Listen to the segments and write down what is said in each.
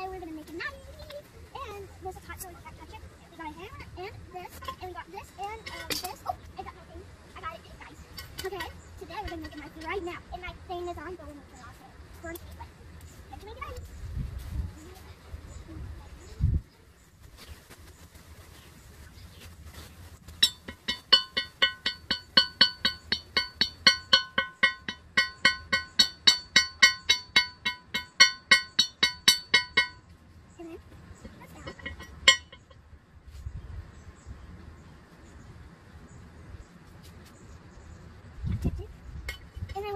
today we're gonna make a knife. And this is hot, so we can't touch it. We got a hammer and this, and we got this and um, this. Oh, I got my thing. I got it, guys. Okay, today we're gonna make a knife right now. And my thing is on, but we're gonna turn off it. Burn it, but let's make a knife. It. And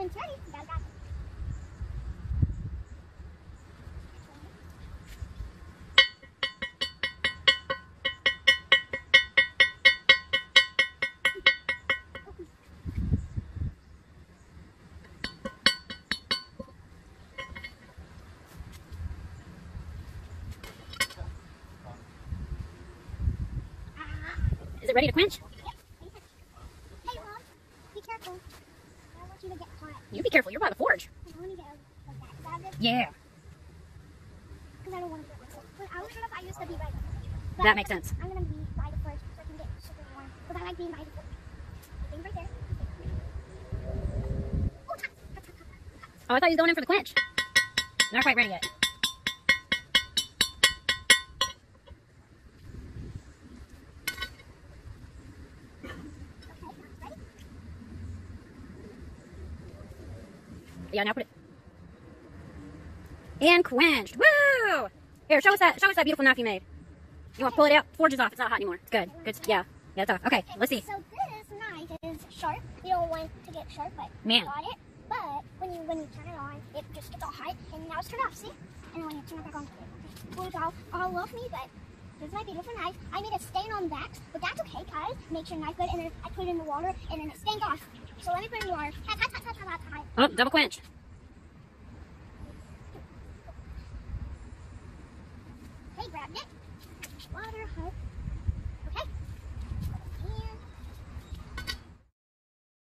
it ready to quench? Hey, Mom, be careful. I don't want you to get caught. You be careful. You're about to forge. I want to get like that. Is that? Yeah. Because I don't want to get myself. But I was sure if I used to be by the But That makes sense. I'm going to be by the first so I can get super warm. Because I like being by the first. Thing right there. Oh. Oh, I thought you was going in for the quench. Not quite ready yet. Yeah, now put it. And quenched. Woo! Here, show us that. Show us that beautiful knife you made. You want to pull it out? Forge is off. It's not hot anymore. It's good. Good. Yeah. Yeah, it's off. Okay, let's see. So this knife is sharp. You don't want to get sharp, but Man. got it. But when you when you turn it on, it just gets all hot, and now it's turned off. See? And then when you turn it back on, it pulls all all off me. But this is my beautiful knife. I made a stain on that, but that's okay, guys. Makes your knife good, and then I put it in the water, and then it stains off. So let me put it in the water. Hot, hot, hot, hot, hot, hot, hot. Oh, double quench. Hey, grabbed it. Water, hot.